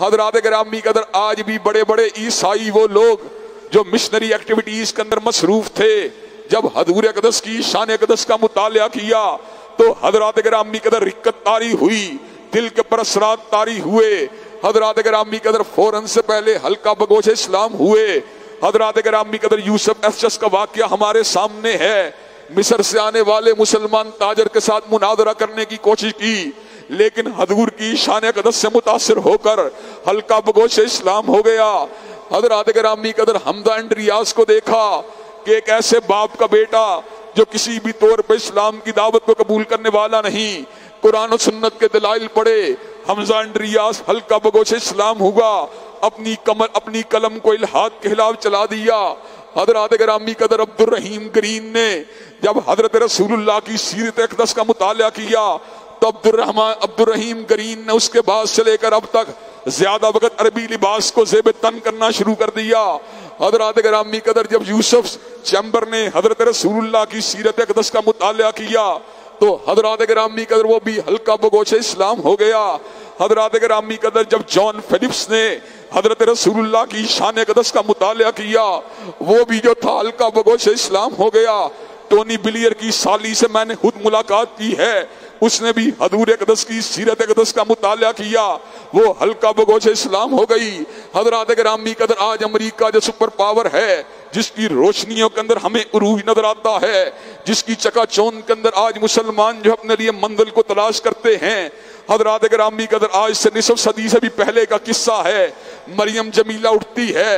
हजरात ग्रामी कदर आज भी बड़े बड़े ईसाई वो लोग जो मिशनरी एक्टिविटीज़ के अंदर मसरूफ थे, जब हजूर अकदस की, शान अकदस का मुताल किया तो हजरात ग्रामी कदर रिक्कत तारी हुई, दिल के पर असरात तारी हुए। हजरात ग्रामी कदर फ़ौरन से पहले हल्का बगोश इस्लाम हुए। हजरात ग्रामी कदर यूसुफ एफचस का वाक्य हमारे सामने है। मिस्र से आने वाले मुसलमान ताजर के साथ मुनादरा करने की कोशिश की। लेकिन हजूर की शान कदस से मुतासर होकर हल्का बगोश इस्लाम हो गया। हजरात ग्रामी कदर हमदा एंड रियाज को देखा कि एक ऐसे बाप का बेटा जो किसी भी तौर पर इस्लाम की दावत को कबूल करने वाला नहीं, कुरान और सुन्नत के दलाइल पढ़े, हमजा एंड रियाज हल्का बगोश इस्लाम हुआ, अपनी कमर, अपनी कलम को इलाहाद के खिलाफ चला दिया। हज़रत ग्रामी कदर अब्दुल रहीम ग्रीन ने जब हज़रत रसूलुल्लाह की सीरत अकदस का मुताला किया तो अब्दुल रहमान अब्दुल रहीम ग्रीन ने उसके बाद से लेकर अब तक ज़्यादा वक्त अरबी लिबास को जेब तन करना शुरू कर दिया। हज़रत ग्रामी कदर जब यूसुफ चैम्बर ने हज़रत रसूलुल्लाह की सीरत अकदस का मुताला किया तो हज़रत ग्रामी कदर वो भी हल्का बगोश इस्लाम हो गया। हज़रत ग्रामी कदर जब जॉन फिलिप्स ने हज़रत रसूलुल्लाह की शान कदस का मुताल किया, वो भी जो था हल्का बगोश इस्लाम हो गया। टोनी बिलियर की साली से मैंने खुद मुलाकात की है। उसने भी हजूर अकदस की, सीरत अकदस का मुताल किया। वो हल्का बगोश इस्लाम हो गई। हज़रत ग्रामी कदर आज अमेरिका जो सुपर पावर है, जिसकी रोशनियों के अंदर हमें उरूज नज़र आता है, जिसकी चकाचौंध के अंदर आज मुसलमान जो अपने लिए मंजिल को तलाश करते हैं। हजरात ग्रामी कदर आज से निसफ सदी से भी पहले का किस्सा है। मरियम जमीला उठती है,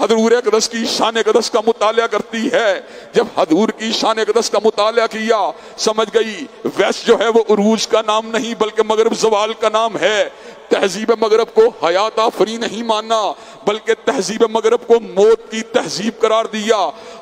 हजूर कदस की शान कदस का मुताल करती है। जब हजूर की शान कदस का मुताल किया, समझ गई, वैस जो है वो उरूज का नाम नहीं, बल्कि मगरब जवाल का नाम है। तहजीब मगरब को हयात आफरी नहीं माना बल्कि तहजीब मगरब को मौत की तहजीब करार दिया।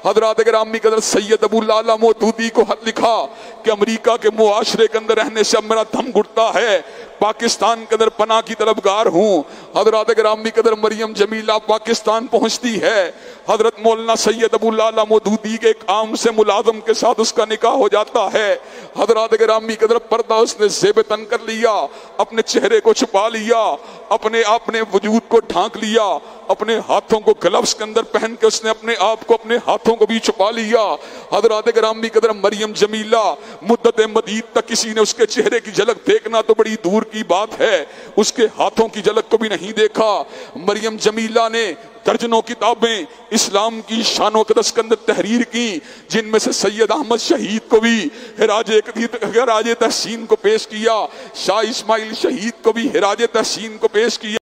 हज़रत ग्रामी कदर सैयद अबूला मोतूदी को हद लिखा कि अमरीका के मुआशरे के अंदर रहने से अब मेरा धम घुटता है। पाकिस्तान के अंदर पना की तलबगार हूँ। हज़रत ग्रामी कदर मरियम जमीला पाकिस्तान पहुँचती है। हज़रत मौलाना सैयद अबूला मोदूदी के एक आम से मुलाजम के साथ उसका निकाह हो जाता है। हज़रत ग्रामी कदर पर्दा उसने जेब तन कर लिया, अपने चेहरे को छुपा लिया, अपने अपने वजूद को ढांक लिया अपने हाथों को ग्लव्स के अंदर पहन के उसने अपने आप को अपने हाथों को भी छुपा लिया। हज़रत ग्रामी कदर मरियम जमीला, मुद्दत मदीद तक किसी ने उसके चेहरे की झलक देखना तो बड़ी दूर की बात है। उसके हाथों की झलक को भी नहीं देखा। मरियम जमीला ने दर्जनों किताबें इस्लाम की शान कदस के अंदर तहरीर की, जिनमें से सैयद अहमद शहीद को भी हिराज हिराज तहसीन को पेश किया। शाह इस्माइल शहीद को भी हिराज तहसीन को पेश किया।